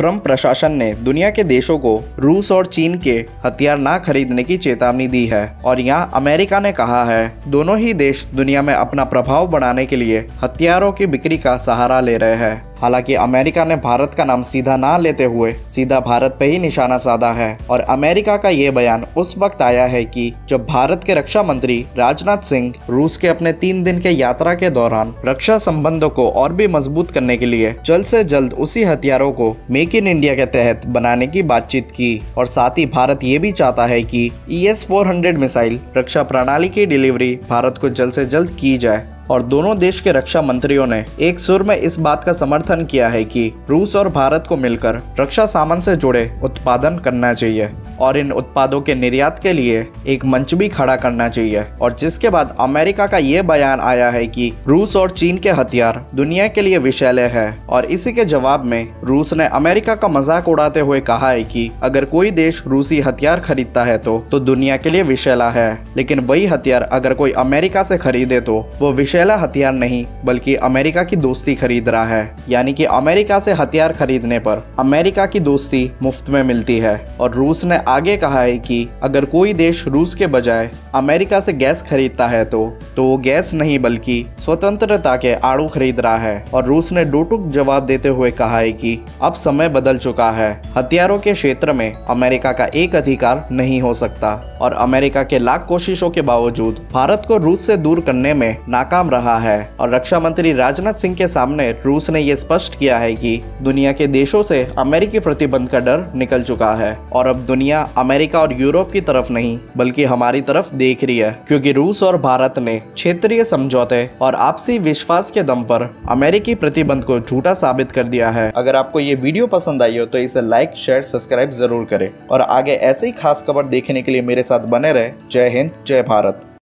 Trump प्रशासन ने दुनिया के देशों को रूस और चीन के हथियार ना खरीदने की चेतावनी दी है। और यहाँ अमेरिका ने कहा है, दोनों ही देश दुनिया में अपना प्रभाव बढ़ाने के लिए हथियारों की बिक्री का सहारा ले रहे हैं। हालाँकि अमेरिका ने भारत का नाम सीधा ना लेते हुए सीधा भारत पे ही निशाना साधा है। और अमेरिका का ये बयान उस वक्त आया है कि जब भारत के रक्षा मंत्री राजनाथ सिंह रूस के अपने तीन दिन के यात्रा के दौरान रक्षा संबंधों को और भी मज़बूत करने के लिए जल्द से जल्द उसी हथियारों को मेक इन इंडिया के तहत बनाने की बातचीत की और साथ ही भारत ये भी चाहता है कि ई एस मिसाइल रक्षा प्रणाली की डिलीवरी भारत को जल्द से जल्द की जाए। और दोनों देश के रक्षा मंत्रियों ने एक सुर में इस बात का समर्थन किया है कि रूस और भारत को मिलकर रक्षा सामान से जुड़े उत्पादन करना चाहिए। और इन उत्पादों के निर्यात के लिए एक मंच भी खड़ा करना चाहिए। और जिसके बाद अमेरिका का ये बयान आया है कि रूस और चीन के हथियार दुनिया के लिए विषैले है। और इसी के जवाब में रूस ने अमेरिका का मज़ाक उड़ाते हुए कहा है कि अगर कोई देश रूसी हथियार खरीदता है तो तो दुनिया के लिए विषैला है। लेकिन वही हथियार अगर कोई अमेरिका से खरीदे तो वो विषैला हथियार नहीं, बल्कि अमेरिका की दोस्ती खरीद रहा है। यानी कि अमेरिका से हथियार खरीदने पर अमेरिका की दोस्ती मुफ़्त में मिलती है। और रूस ने आगे कहा है कि अगर कोई देश रूस के बजाय अमेरिका से गैस खरीदता है तो तो वो गैस नहीं बल्कि स्वतंत्रता के आड़ू खरीद रहा है। और रूस ने डोटुक जवाब देते हुए कहा है कि अब समय बदल चुका है। हथियारों के क्षेत्र में अमेरिका का एक अधिकार नहीं हो सकता। और अमेरिका के लाख कोशिशों के बावजूद भारत को रूस से दूर करने में नाकाम रहा है। और रक्षा मंत्री राजनाथ सिंह के सामने रूस ने यह स्पष्ट किया है कि दुनिया के देशों से अमेरिकी प्रतिबंध का डर निकल चुका है। और अब दुनिया अमेरिका और यूरोप की तरफ़ नहीं, बल्कि हमारी तरफ़ देख रही है, क्योंकि रूस और भारत ने क्षेत्रीय समझौते और आपसी विश्वास के दम पर अमेरिकी प्रतिबंध को झूठा साबित कर दिया है। अगर आपको ये वीडियो पसंद आई हो तो इसे लाइक शेयर सब्सक्राइब ज़रूर करें। और आगे ऐसे ही खास खबर देखने के लिए मेरे साथ बने रहे। जय हिंद, जय भारत।